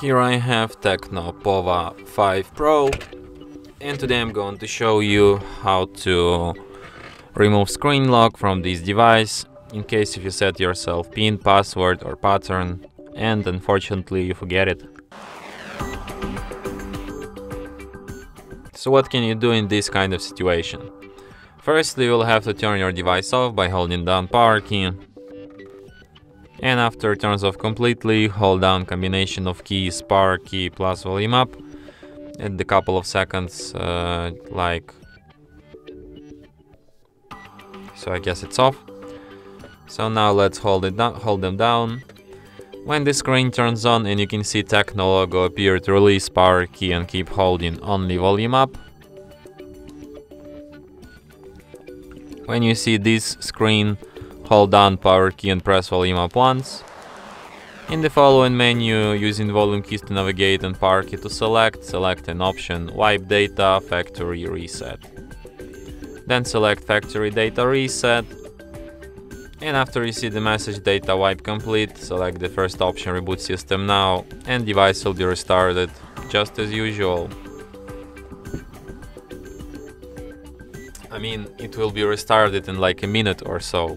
Here I have Tecno Pova 5 Pro and today I'm going to show you how to remove screen lock from this device in case if you set yourself pin, password or pattern and unfortunately you forget it. So what can you do in this kind of situation? Firstly, you'll have to turn your device off by holding down power key and after it turns off completely hold down combination of keys power key plus volume up. At a couple of seconds uh, like so I guess it's off. So now let's hold it down hold them down. When the screen turns on and you can see Tecno logo appear to release power key and keep holding only volume up. When you see this screen Hold down power key and press volume up once. In the following menu, using volume keys to navigate and power key to select, select an option Wipe Data Factory Reset. Then select Factory Data Reset. And after you see the message Data Wipe Complete, select the first option Reboot System Now and device will be restarted just as usual. I mean, it will be restarted in like a minute or so.